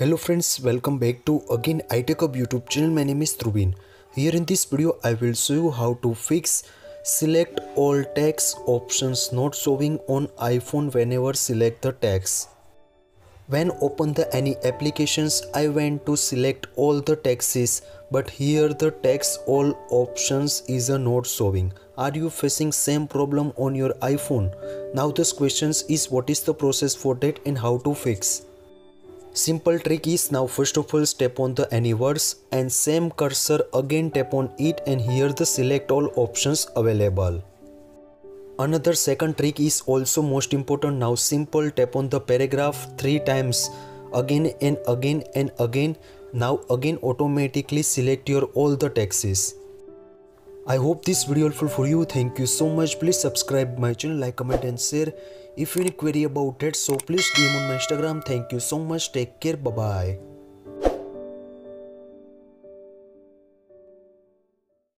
Hello friends, welcome back to again iTechHub YouTube channel. My name is Trubin. Here in this video, I will show you how to fix select all text options not showing on iPhone whenever select the text. When open the any applications, I went to select all the texts, but here the text all options is a not showing. Are you facing same problem on your iPhone? Now this questions is what is the process for that and how to fix. Simple trick is now first of all step on the words and same cursor again tap on it and here the select all options available. Another second trick is also most important now simple tap on the paragraph 3 times again and again and again now again automatically select your all the texts. I hope this video helpful for you. Thank you so much. Please subscribe my channel, like, comment and share. If you any query about it, so please DM on my Instagram. Thank you so much. Take care. Bye bye.